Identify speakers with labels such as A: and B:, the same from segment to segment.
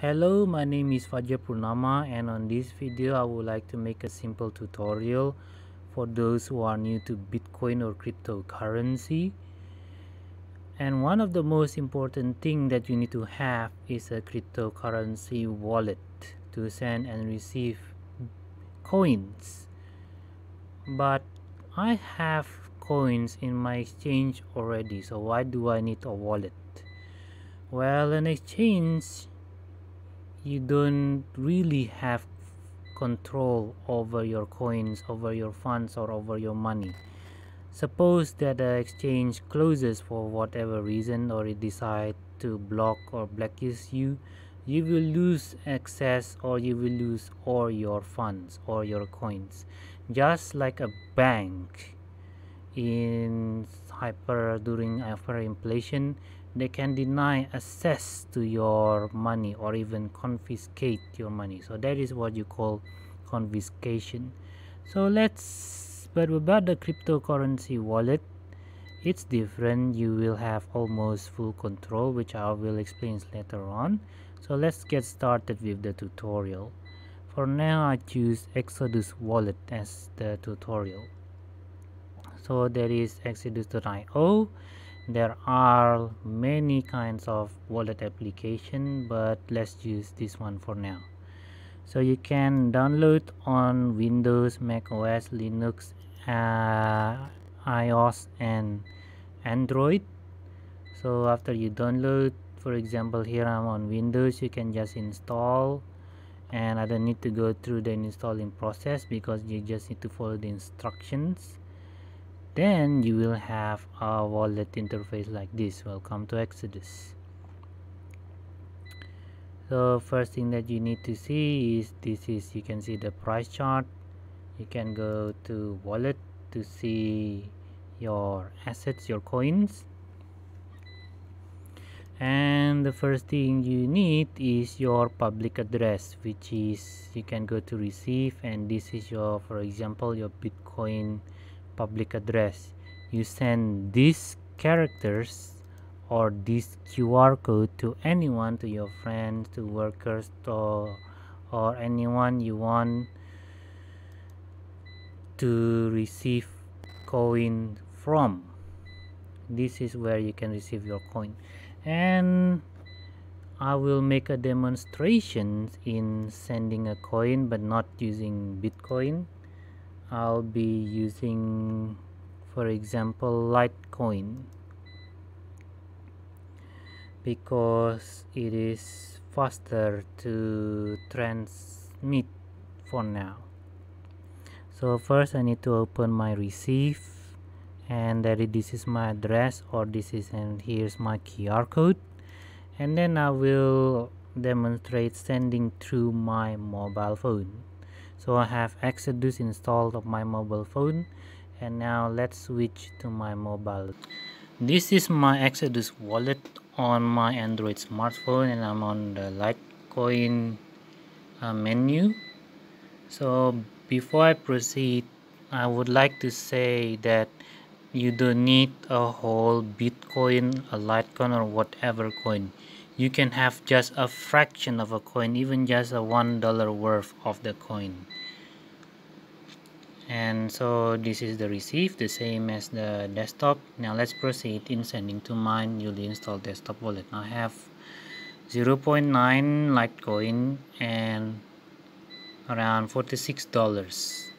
A: Hello, my name is Fajar Purnama and on this video I would like to make a simple tutorial for those who are new to Bitcoin or cryptocurrency. And one of the most important thing that you need to have is a cryptocurrency wallet to send and receive coins. But I have coins in my exchange already, so why do I need a wallet? Well, an exchange you don't really have control over your coins over your funds or over your money. Suppose that the exchange closes for whatever reason or it decide to block or blacklist you you will lose access or you will lose all your funds or your coins. Just like a bank in hyper during hyperinflation they can deny access to your money or even confiscate your money. So that is what you call confiscation. So let's but about the cryptocurrency wallet it's different. You will have almost full control which i will explain later on. So let's get started with the tutorial. For now i choose exodus wallet as the tutorial. So there is exodus.io there are many kinds of wallet application but let's use this one for now. So you can download on windows mac os linux uh, ios and android. So after you download for example here i'm on windows you can just install and i don't need to go through the installing process because you just need to follow the instructions then you will have a wallet interface like this. Welcome to exodus. So first thing that you need to see is this is you can see the price chart. You can go to wallet to see your assets your coins. And the first thing you need is your public address which is you can go to receive and this is your for example your bitcoin public address. You send these characters or this QR code to anyone to your friends to workers to, or anyone you want to receive coin from. This is where you can receive your coin. And I will make a demonstration in sending a coin but not using Bitcoin I'll be using for example Litecoin. Because it is faster to transmit for now. So first I need to open my receive and that this is my address or this is and here's my QR code. And then I will demonstrate sending through my mobile phone so I have Exodus installed on my mobile phone and now let's switch to my mobile. This is my Exodus wallet on my Android smartphone and I'm on the Litecoin uh, menu. So before I proceed I would like to say that you don't need a whole Bitcoin, a Litecoin or whatever coin. You can have just a fraction of a coin even just a one dollar worth of the coin and so this is the receive the same as the desktop. Now let's proceed in sending to my newly installed desktop wallet. I have 0.9 Litecoin and around 46 dollars.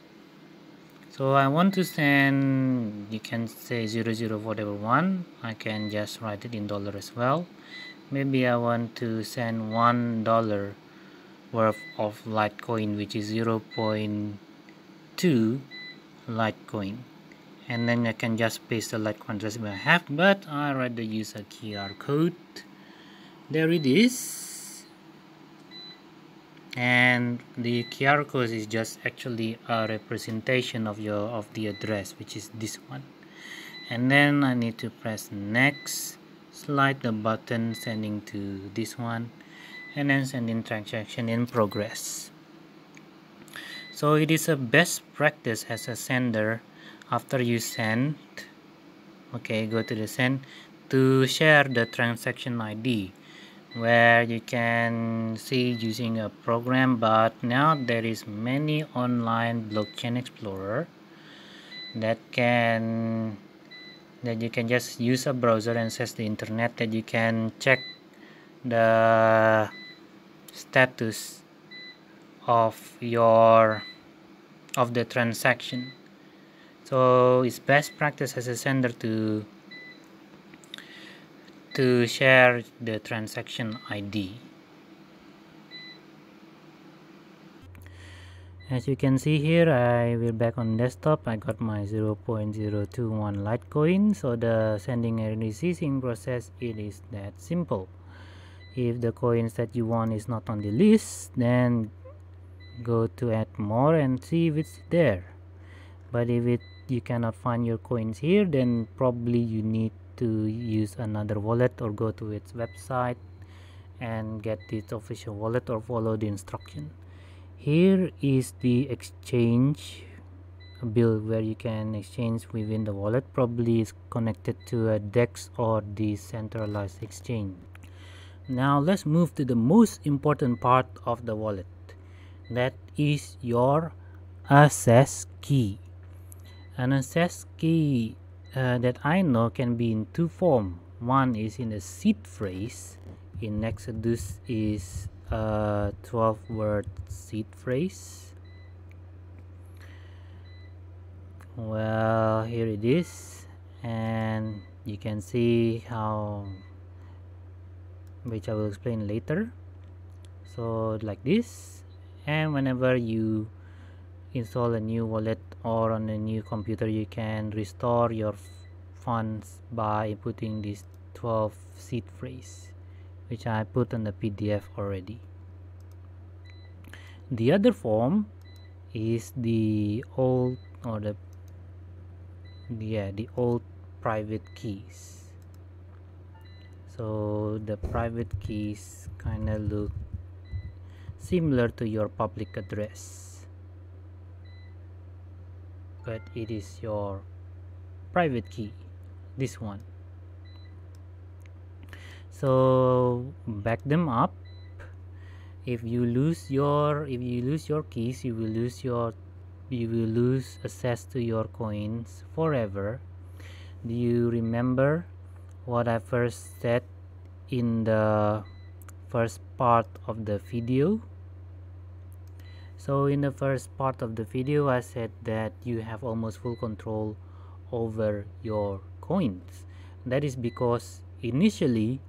A: So I want to send you can say 00 whatever one. I can just write it in dollar as well. Maybe I want to send one dollar worth of Litecoin which is 0.2 Litecoin. And then I can just paste the Litecoin address I have but I rather use a QR code. There it is. And the QR code is just actually a representation of your of the address which is this one. And then I need to press next slide the button sending to this one and then sending transaction in progress so it is a best practice as a sender after you send okay go to the send to share the transaction ID where you can see using a program but now there is many online blockchain explorer that can that you can just use a browser and access the internet that you can check the status of your of the transaction. So it's best practice as a sender to to share the transaction ID as you can see here I will back on desktop. I got my 0.021 Litecoin. So the sending and receiving process it is that simple. If the coins that you want is not on the list then go to add more and see if it's there. But if it you cannot find your coins here then probably you need to use another wallet or go to its website and get its official wallet or follow the instruction. Here is the exchange bill where you can exchange within the wallet. Probably is connected to a dex or decentralized exchange. Now let's move to the most important part of the wallet that is your access key an access key uh, that I know can be in two form. One is in a seed phrase. In Exodus is a 12 word seed phrase. Well here it is. And you can see how which I will explain later. So like this and whenever you install a new wallet or on a new computer you can restore your funds by putting this 12 seed phrase which I put on the PDF already. The other form is the old or the yeah the old private keys. So the private keys kind of look similar to your public address. But it is your private key this one. So back them up. If you lose your if you lose your keys you will lose your you will lose access to your coins forever. Do you remember what i first said in the first part of the video. So in the first part of the video I said that you have almost full control over your coins. That is because initially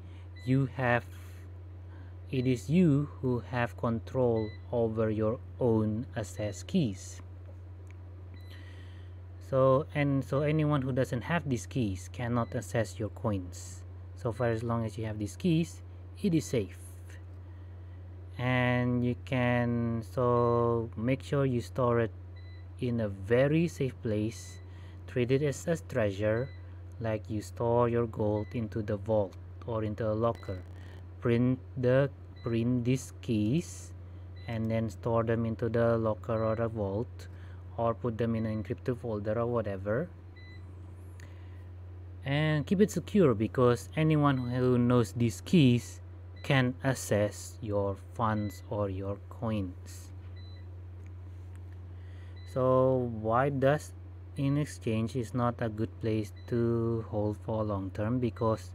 A: you have it is you who have control over your own access keys. So and so anyone who doesn't have these keys cannot access your coins. So far as long as you have these keys it is safe and you can so make sure you store it in a very safe place treat it as a treasure like you store your gold into the vault or into a locker. Print the print these keys and then store them into the locker or a vault or put them in an encrypted folder or whatever. And keep it secure because anyone who knows these keys can access your funds or your coins. So why does in exchange is not a good place to hold for long term? Because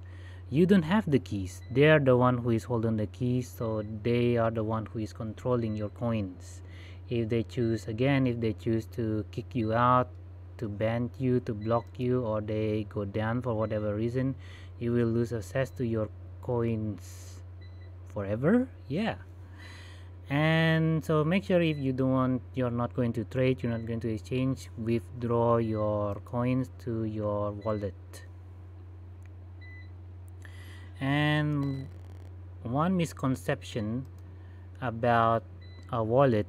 A: you don't have the keys. They are the one who is holding the keys so they are the one who is controlling your coins. If they choose again if they choose to kick you out to ban you to block you or they go down for whatever reason you will lose access to your coins forever. Yeah. And so make sure if you don't want you're not going to trade you're not going to exchange withdraw your coins to your wallet. And one misconception about a wallet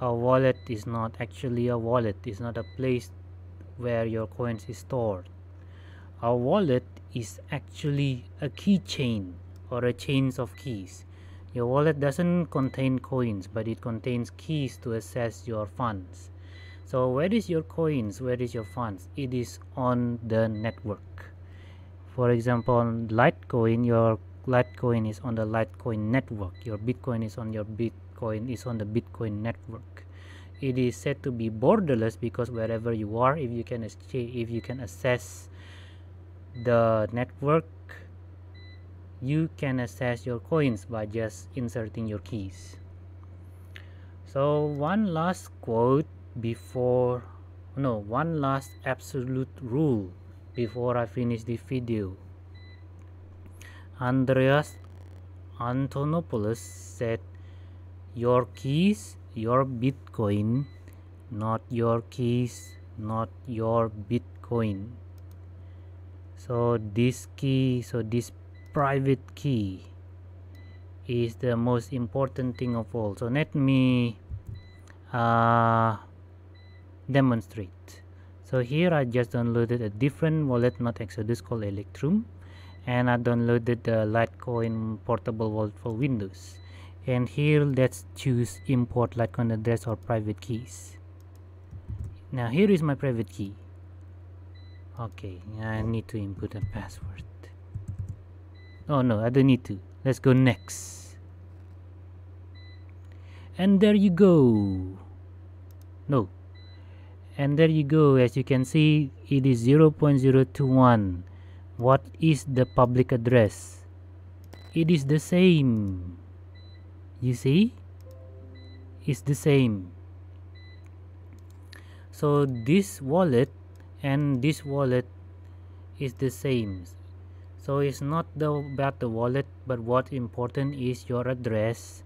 A: a wallet is not actually a wallet. It's not a place where your coins is stored. A wallet is actually a keychain or a chains of keys. Your wallet doesn't contain coins, but it contains keys to access your funds. So where is your coins? Where is your funds? It is on the network. For example, Litecoin, your Litecoin is on the Litecoin network. Your Bitcoin is on your Bitcoin is on the Bitcoin network. It is said to be borderless because wherever you are, if you can if you can access the network, you can access your coins by just inserting your keys. So one last quote before no one last absolute rule before I finish the video. Andreas Antonopoulos said, Your keys, your Bitcoin, not your keys, not your Bitcoin. So, this key, so this private key is the most important thing of all. So, let me uh, demonstrate. So, here I just downloaded a different wallet, not Exodus, This called Electrum and I downloaded the Litecoin portable wallet for Windows and here let's choose import Litecoin address or private keys now here is my private key okay I need to input a password oh no I don't need to let's go next and there you go no and there you go as you can see it is 0.021 what is the public address? It is the same. You see? It's the same. So this wallet and this wallet is the same. So it's not the, about the wallet, but what important is your address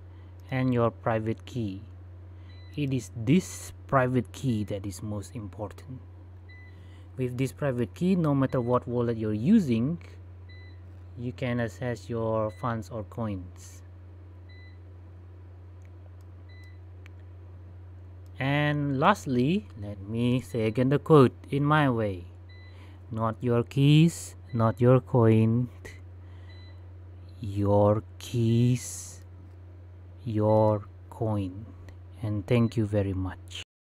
A: and your private key. It is this private key that is most important. With this private key no matter what wallet you're using you can access your funds or coins. And lastly let me say again the quote in my way. Not your keys not your coin your keys your coin. And thank you very much